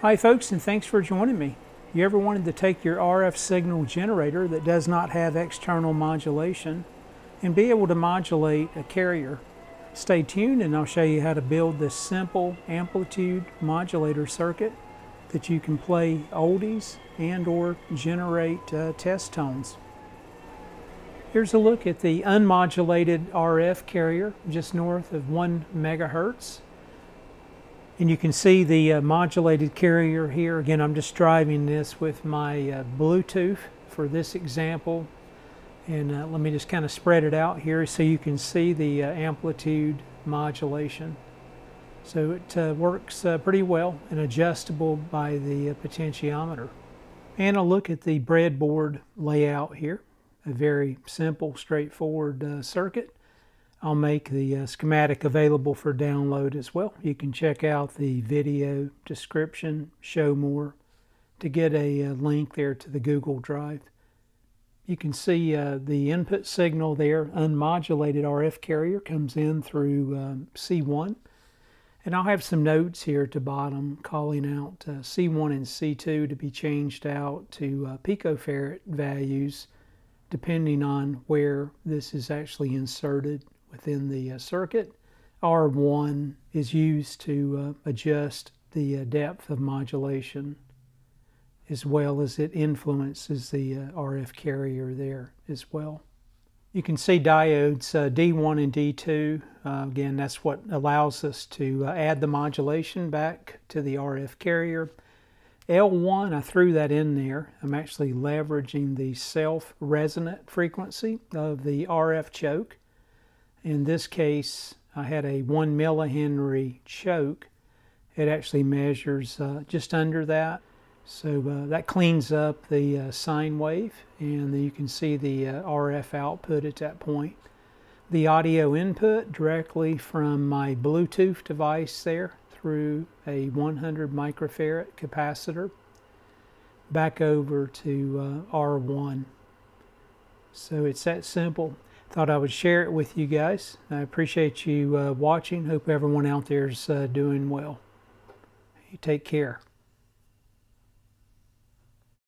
Hi folks and thanks for joining me. You ever wanted to take your RF signal generator that does not have external modulation and be able to modulate a carrier? Stay tuned and I'll show you how to build this simple amplitude modulator circuit that you can play oldies and or generate uh, test tones. Here's a look at the unmodulated RF carrier just north of 1 megahertz. And you can see the uh, modulated carrier here. Again, I'm just driving this with my uh, Bluetooth for this example. And uh, let me just kind of spread it out here so you can see the uh, amplitude modulation. So it uh, works uh, pretty well and adjustable by the potentiometer. And a look at the breadboard layout here a very simple, straightforward circuit. I'll make the uh, schematic available for download as well. You can check out the video description, show more, to get a, a uh, link there to the Google Drive. You can see uh, the input signal there, unmodulated RF carrier, comes in through um, C1. And I'll have some notes here at the bottom calling out uh, C1 and C2 to be changed out to uh, picofarad values depending on where this is actually inserted within the uh, circuit. R1 is used to uh, adjust the uh, depth of modulation as well as it influences the uh, RF carrier there as well. You can see diodes uh, D1 and D2. Uh, again, that's what allows us to add the modulation back to the RF carrier. L1, I threw that in there. I'm actually leveraging the self-resonant frequency of the RF choke. In this case, I had a 1 millihenry choke. It actually measures uh, just under that. So uh, that cleans up the uh, sine wave, and you can see the uh, RF output at that point. The audio input directly from my Bluetooth device there through a 100 microfarad capacitor back over to uh, R1. So it's that simple. Thought I would share it with you guys. I appreciate you uh, watching. Hope everyone out there is uh, doing well. You take care.